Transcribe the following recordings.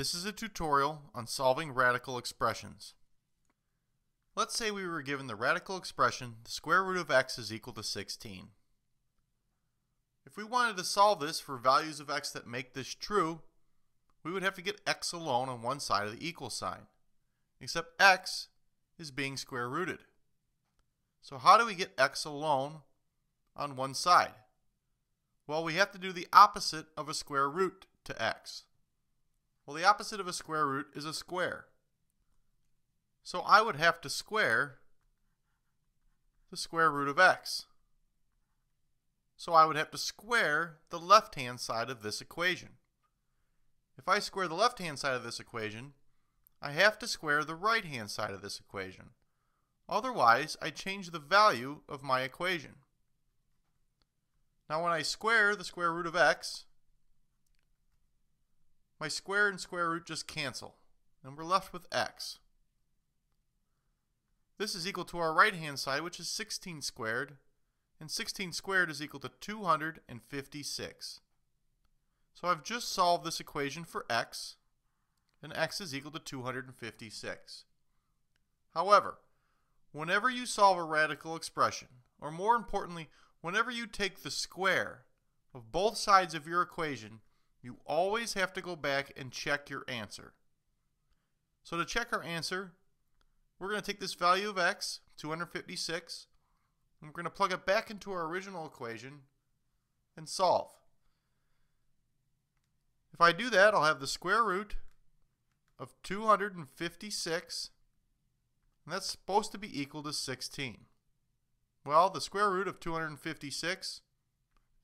This is a tutorial on solving radical expressions. Let's say we were given the radical expression the square root of x is equal to 16. If we wanted to solve this for values of x that make this true, we would have to get x alone on one side of the equal sign, except x is being square rooted. So how do we get x alone on one side? Well, we have to do the opposite of a square root to x. Well, the opposite of a square root is a square. So I would have to square the square root of x. So I would have to square the left-hand side of this equation. If I square the left-hand side of this equation, I have to square the right-hand side of this equation. Otherwise, I change the value of my equation. Now when I square the square root of x, my square and square root just cancel, and we're left with x. This is equal to our right-hand side, which is 16 squared, and 16 squared is equal to 256. So I've just solved this equation for x, and x is equal to 256. However, whenever you solve a radical expression, or more importantly, whenever you take the square of both sides of your equation you always have to go back and check your answer. So to check our answer, we're going to take this value of x, 256, and we're going to plug it back into our original equation and solve. If I do that, I'll have the square root of 256, and that's supposed to be equal to 16. Well, the square root of 256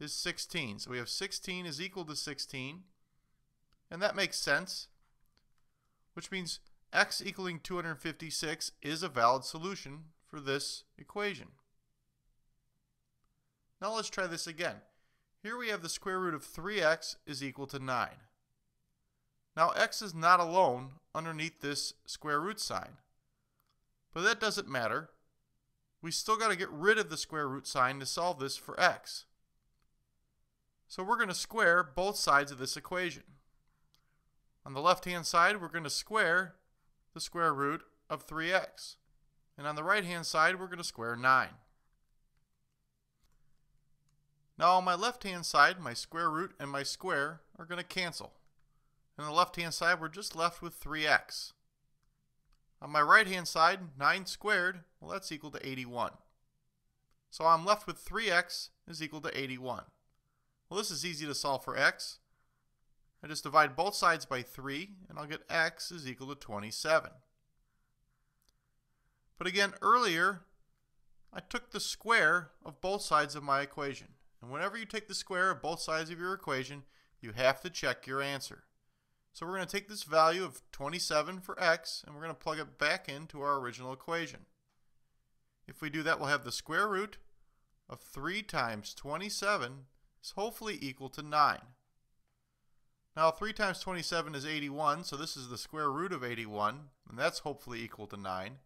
is 16. So we have 16 is equal to 16. And that makes sense, which means x equaling 256 is a valid solution for this equation. Now let's try this again. Here we have the square root of 3x is equal to 9. Now x is not alone underneath this square root sign. But that doesn't matter. We still got to get rid of the square root sign to solve this for x. So we're going to square both sides of this equation. On the left-hand side, we're going to square the square root of 3x. And on the right-hand side, we're going to square 9. Now on my left-hand side, my square root and my square are going to cancel. And on the left-hand side, we're just left with 3x. On my right-hand side, 9 squared, well that's equal to 81. So I'm left with 3x is equal to 81. Well, this is easy to solve for x. I just divide both sides by 3, and I'll get x is equal to 27. But again, earlier, I took the square of both sides of my equation. And whenever you take the square of both sides of your equation, you have to check your answer. So we're going to take this value of 27 for x, and we're going to plug it back into our original equation. If we do that, we'll have the square root of 3 times 27 is hopefully equal to 9. Now 3 times 27 is 81, so this is the square root of 81, and that's hopefully equal to 9.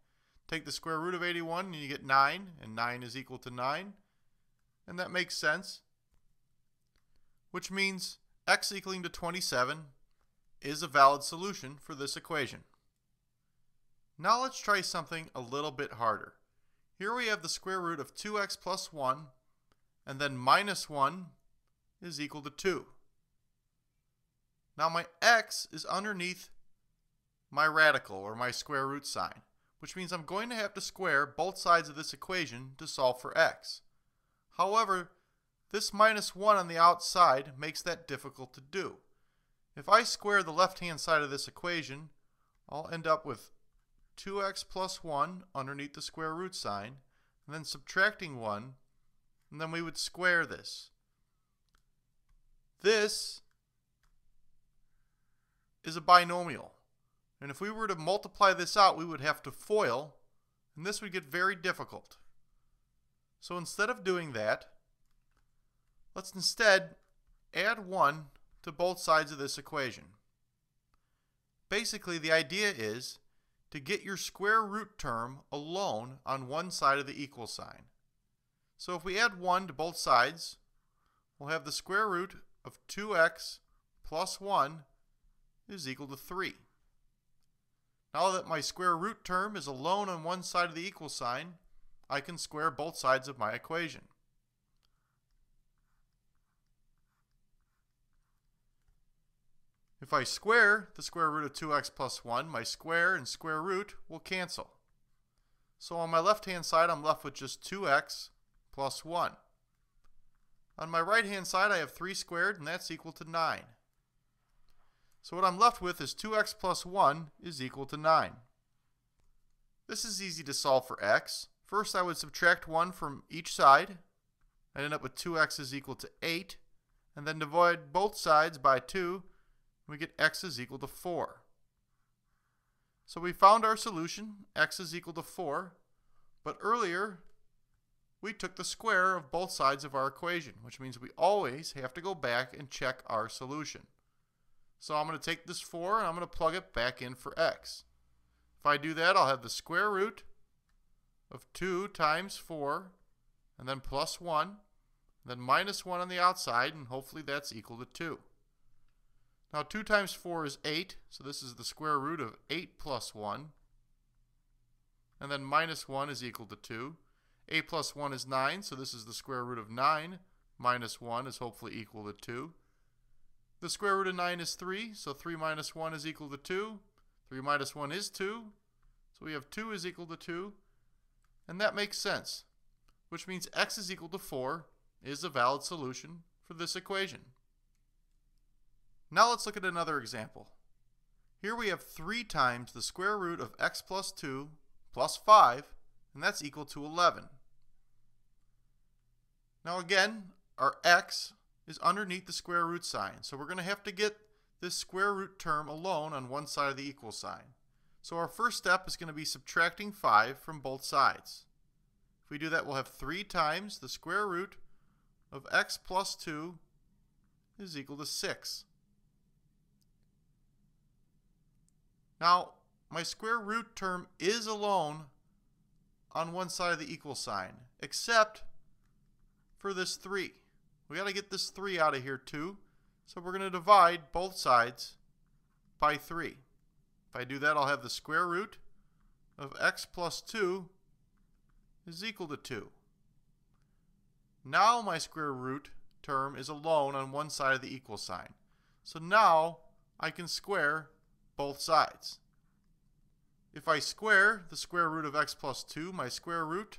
Take the square root of 81 and you get 9, and 9 is equal to 9. And that makes sense, which means x equaling to 27 is a valid solution for this equation. Now let's try something a little bit harder. Here we have the square root of 2x plus 1, and then minus 1 is equal to 2. Now my x is underneath my radical or my square root sign, which means I'm going to have to square both sides of this equation to solve for x. However, this minus 1 on the outside makes that difficult to do. If I square the left-hand side of this equation, I'll end up with 2x plus 1 underneath the square root sign, and then subtracting 1, and then we would square this. This is a binomial. And if we were to multiply this out, we would have to FOIL, and this would get very difficult. So instead of doing that, let's instead add 1 to both sides of this equation. Basically, the idea is to get your square root term alone on one side of the equal sign. So if we add 1 to both sides, we'll have the square root of 2x plus 1 is equal to 3. Now that my square root term is alone on one side of the equal sign, I can square both sides of my equation. If I square the square root of 2x plus 1, my square and square root will cancel. So on my left hand side, I'm left with just 2x plus 1. On my right hand side, I have 3 squared, and that's equal to 9. So what I'm left with is 2x plus 1 is equal to 9. This is easy to solve for x. First, I would subtract 1 from each side. I'd end up with 2x is equal to 8. And then divide both sides by 2. We get x is equal to 4. So we found our solution, x is equal to 4. But earlier, we took the square of both sides of our equation, which means we always have to go back and check our solution. So I'm going to take this 4 and I'm going to plug it back in for x. If I do that, I'll have the square root of 2 times 4, and then plus 1, then minus 1 on the outside, and hopefully that's equal to 2. Now 2 times 4 is 8, so this is the square root of 8 plus 1. And then minus 1 is equal to 2. 8 plus 1 is 9, so this is the square root of 9. Minus 1 is hopefully equal to 2. The square root of 9 is 3, so 3 minus 1 is equal to 2. 3 minus 1 is 2, so we have 2 is equal to 2. And that makes sense, which means x is equal to 4 is a valid solution for this equation. Now let's look at another example. Here we have 3 times the square root of x plus 2 plus 5, and that's equal to 11. Now again, our x is underneath the square root sign. So we're going to have to get this square root term alone on one side of the equal sign. So our first step is going to be subtracting 5 from both sides. If we do that, we'll have 3 times the square root of x plus 2 is equal to 6. Now, my square root term is alone on one side of the equal sign, except for this 3. We got to get this 3 out of here too. So we're going to divide both sides by 3. If I do that, I'll have the square root of x plus 2 is equal to 2. Now my square root term is alone on one side of the equal sign. So now I can square both sides. If I square the square root of x plus 2, my square root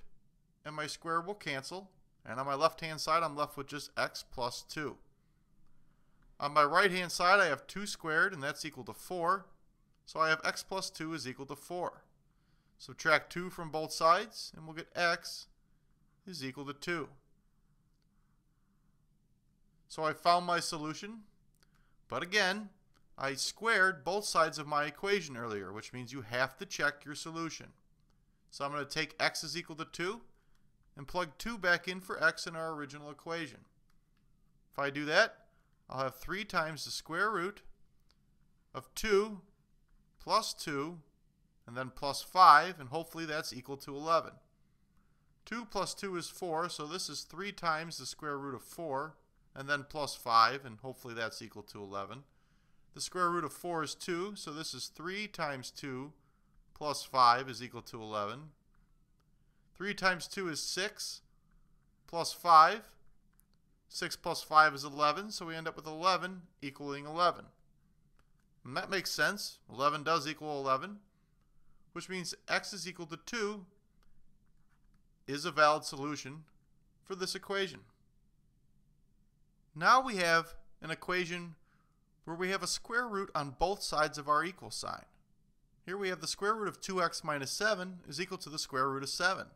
and my square will cancel. And on my left hand side, I'm left with just x plus 2. On my right hand side, I have 2 squared, and that's equal to 4. So I have x plus 2 is equal to 4. Subtract 2 from both sides, and we'll get x is equal to 2. So I found my solution. But again, I squared both sides of my equation earlier, which means you have to check your solution. So I'm going to take x is equal to 2 and plug 2 back in for x in our original equation. If I do that, I'll have 3 times the square root of 2 plus 2 and then plus 5 and hopefully that's equal to 11. 2 plus 2 is 4 so this is 3 times the square root of 4 and then plus 5 and hopefully that's equal to 11. The square root of 4 is 2 so this is 3 times 2 plus 5 is equal to 11. 3 times 2 is 6 plus 5. 6 plus 5 is 11, so we end up with 11 equaling 11. And that makes sense. 11 does equal 11, which means x is equal to 2 is a valid solution for this equation. Now we have an equation where we have a square root on both sides of our equal sign. Here we have the square root of 2x minus 7 is equal to the square root of 7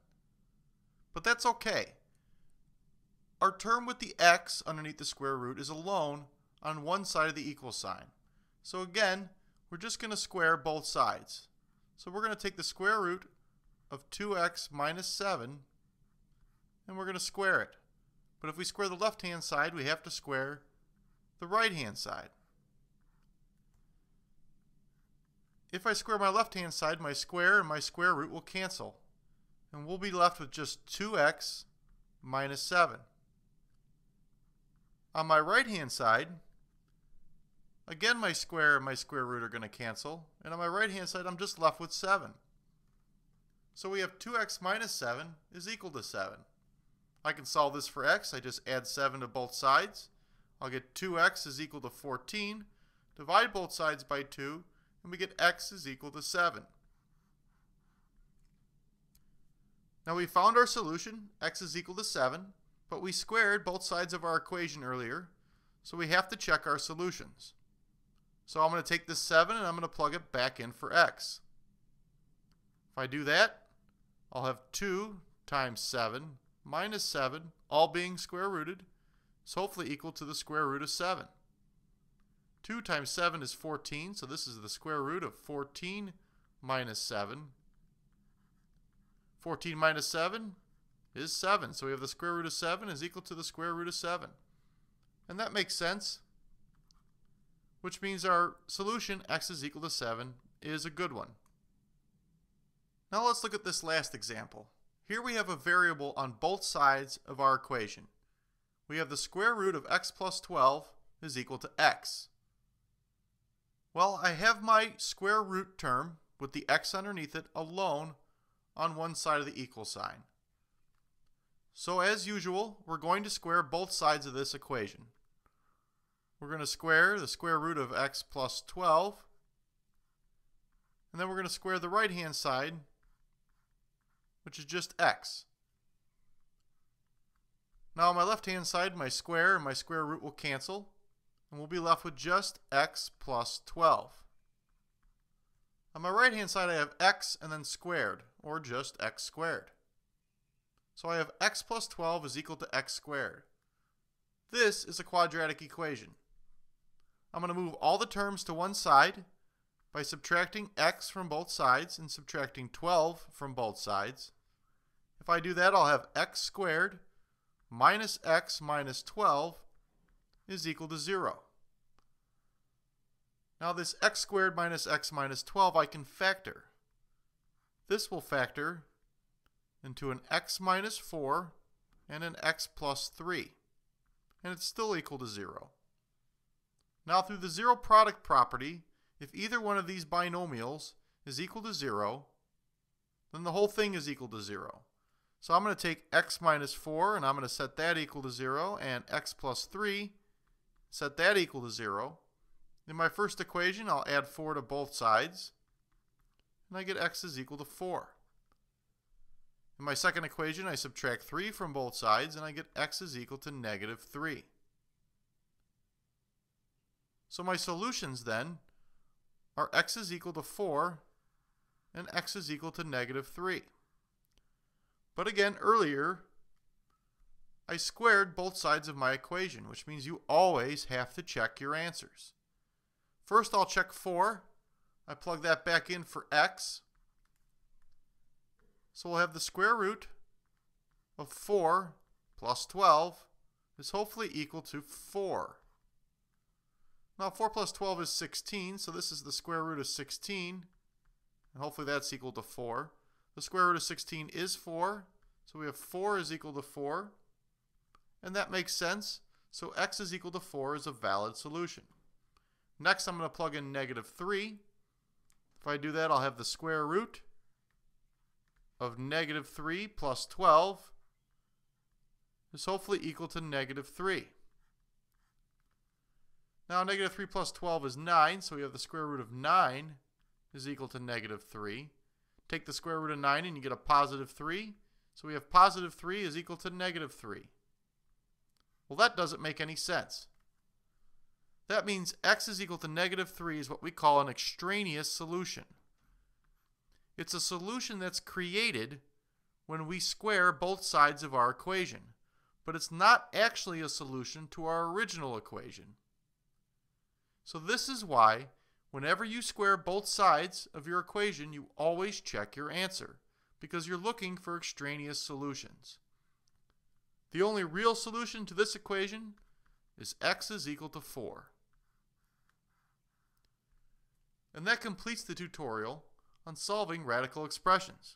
but that's okay. Our term with the x underneath the square root is alone on one side of the equal sign. So again, we're just going to square both sides. So we're going to take the square root of 2x minus 7 and we're going to square it. But if we square the left hand side, we have to square the right hand side. If I square my left hand side, my square and my square root will cancel and we'll be left with just 2x minus 7. On my right hand side, Again, my square and my square root are going to cancel. And on my right hand side, I'm just left with 7. So we have 2x minus 7 is equal to 7. I can solve this for x. I just add 7 to both sides. I'll get 2x is equal to 14. Divide both sides by 2, and we get x is equal to 7. Now we found our solution, x is equal to 7, but we squared both sides of our equation earlier, so we have to check our solutions. So I'm going to take this 7 and I'm going to plug it back in for x. If I do that, I'll have 2 times 7 minus 7, all being square rooted, is hopefully equal to the square root of 7. 2 times 7 is 14, so this is the square root of 14 minus 7. 14 minus 7 is 7. So we have the square root of 7 is equal to the square root of 7. And that makes sense, which means our solution, x is equal to 7, is a good one. Now let's look at this last example. Here we have a variable on both sides of our equation. We have the square root of x plus 12 is equal to x. Well, I have my square root term with the x underneath it alone on one side of the equal sign. So as usual, we're going to square both sides of this equation. We're going to square the square root of x plus 12, and then we're going to square the right-hand side, which is just x. Now on my left-hand side, my square and my square root will cancel, and we'll be left with just x plus 12. On my right-hand side, I have x and then squared, or just x squared. So I have x plus 12 is equal to x squared. This is a quadratic equation. I'm going to move all the terms to one side by subtracting x from both sides and subtracting 12 from both sides. If I do that, I'll have x squared minus x minus 12 is equal to 0. Now this x squared minus x minus 12 I can factor. This will factor into an x minus 4 and an x plus 3. And it's still equal to 0. Now through the zero product property, if either one of these binomials is equal to 0, then the whole thing is equal to 0. So I'm going to take x minus 4 and I'm going to set that equal to 0 and x plus 3, set that equal to 0. In my first equation, I'll add 4 to both sides, and I get x is equal to 4. In my second equation, I subtract 3 from both sides, and I get x is equal to negative 3. So my solutions then are x is equal to 4 and x is equal to negative 3. But again, earlier, I squared both sides of my equation, which means you always have to check your answers. First, I'll check 4. I plug that back in for x. So we'll have the square root of 4 plus 12 is hopefully equal to 4. Now 4 plus 12 is 16, so this is the square root of 16, and hopefully that's equal to 4. The square root of 16 is 4, so we have 4 is equal to 4, and that makes sense, so x is equal to 4 is a valid solution. Next, I'm going to plug in negative 3. If I do that, I'll have the square root of negative 3 plus 12 is hopefully equal to negative 3. Now, negative 3 plus 12 is 9, so we have the square root of 9 is equal to negative 3. Take the square root of 9 and you get a positive 3. So we have positive 3 is equal to negative 3. Well, that doesn't make any sense. That means x is equal to negative 3 is what we call an extraneous solution. It's a solution that's created when we square both sides of our equation, but it's not actually a solution to our original equation. So this is why whenever you square both sides of your equation, you always check your answer, because you're looking for extraneous solutions. The only real solution to this equation is x is equal to 4. And that completes the tutorial on solving radical expressions.